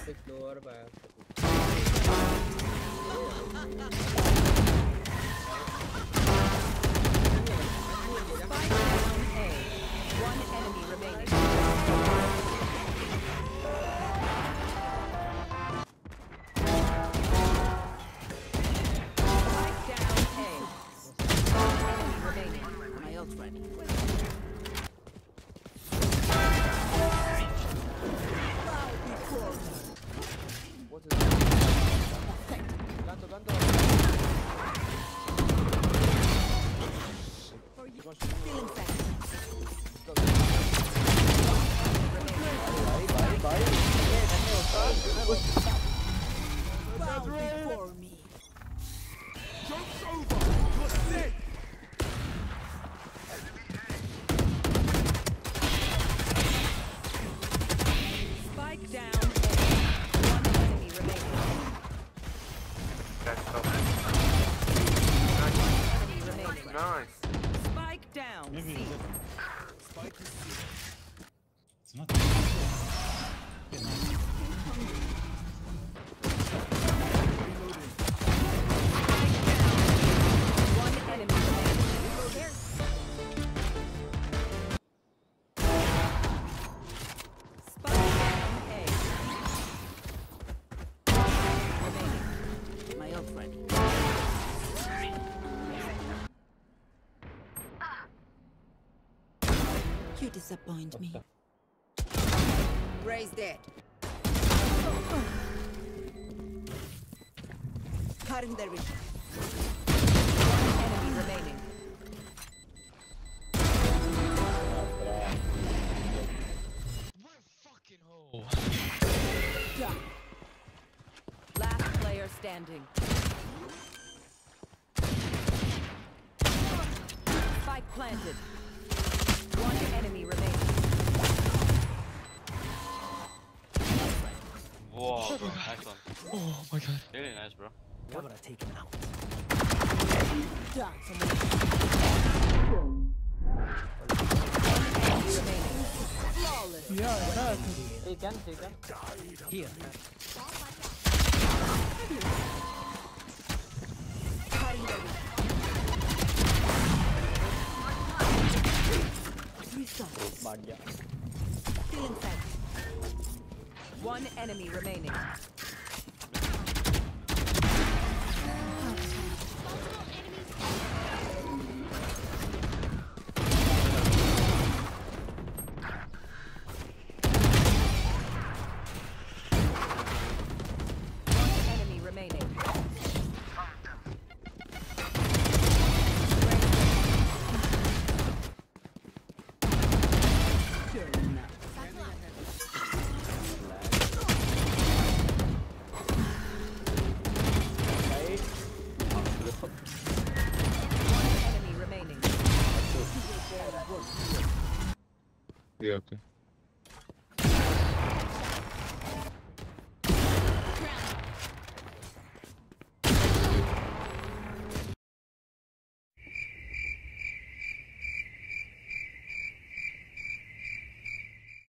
पे floor Bow before me. Joke's over! You're sick! Spike down One enemy remaining. That's Enemy nice. Spike down Maybe C. Spike is sick. it's not. You disappoint me. Raise dead. Cutting their vision. One enemy remaining. What fucking hole? Done. Last player standing. Spike planted. Nice one. Oh my god. Really nice, bro. Camera taken out. Yeah, that. Taken, taken. Here. One enemy remaining. Yeah, okay.